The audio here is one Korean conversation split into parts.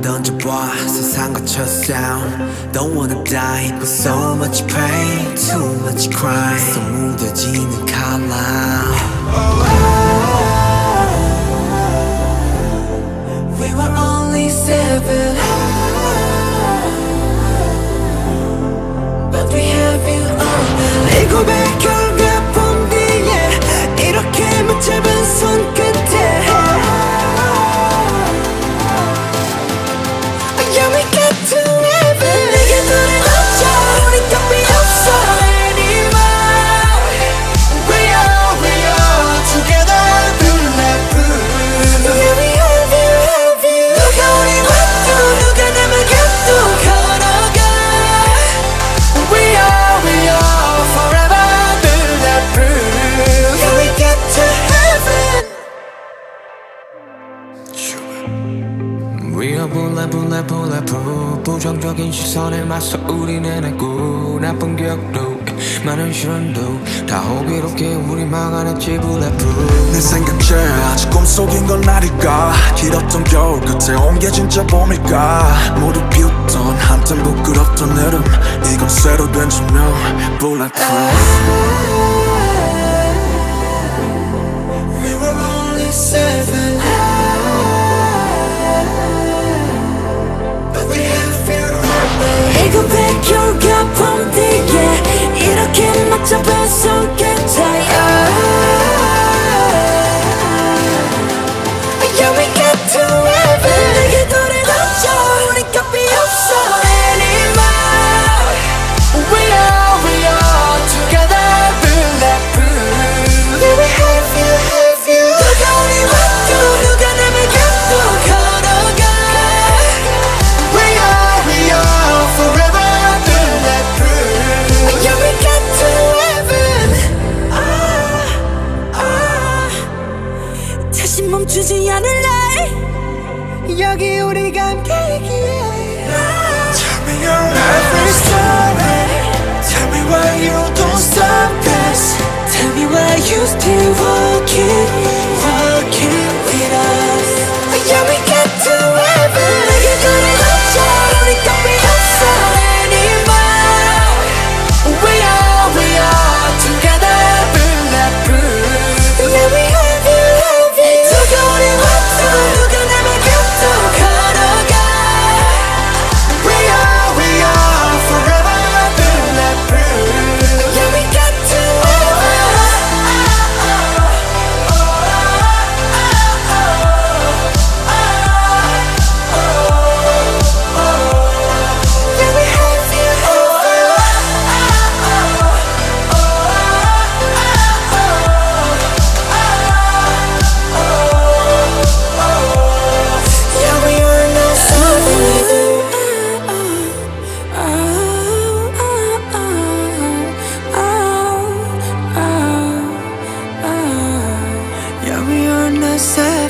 던져봐 세상과 첫 sound Don't wanna die but so much pain Too much crime So 무뎌지는 칼라 We bullet bulletproof 부정적인 시선에 맞서 우리는 했고 나쁜 기억도 많은 시련도 다 호기롭게 우리 막아냈지 bulletproof 내 생각제 아직 꿈속인 건 아닐까? 길었던 겨울 끝에 온 게 진짜 봄일까? 모두 비웃던 한땐 부끄럽던 여름 이건 새로 된 조명 We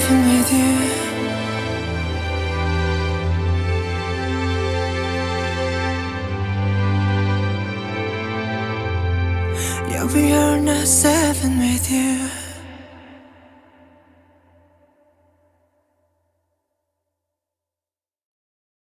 With you, you'll be are